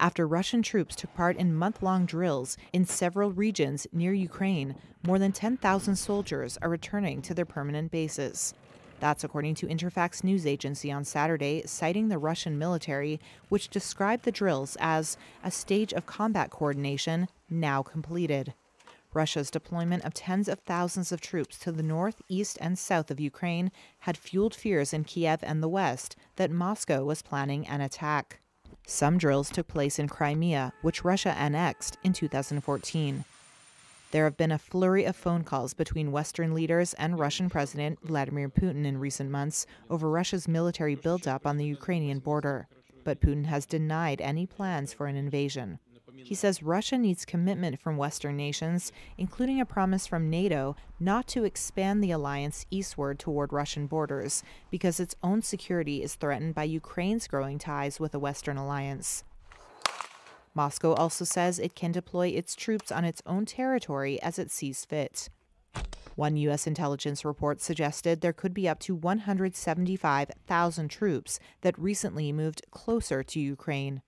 After Russian troops took part in month long drills in several regions near Ukraine, more than 10,000 soldiers are returning to their permanent bases. That's according to Interfax news agency on Saturday, citing the Russian military, which described the drills as a stage of combat coordination now completed. Russia's deployment of tens of thousands of troops to the north, east, and south of Ukraine had fueled fears in Kiev and the west that Moscow was planning an attack. Some drills took place in Crimea, which Russia annexed in 2014. There have been a flurry of phone calls between Western leaders and Russian President Vladimir Putin in recent months over Russia's military buildup on the Ukrainian border. But Putin has denied any plans for an invasion. He says Russia needs commitment from Western nations, including a promise from NATO not to expand the alliance eastward toward Russian borders, because its own security is threatened by Ukraine's growing ties with the Western alliance. Moscow also says it can deploy its troops on its own territory as it sees fit. One U.S. intelligence report suggested there could be up to 175,000 troops that recently moved closer to Ukraine.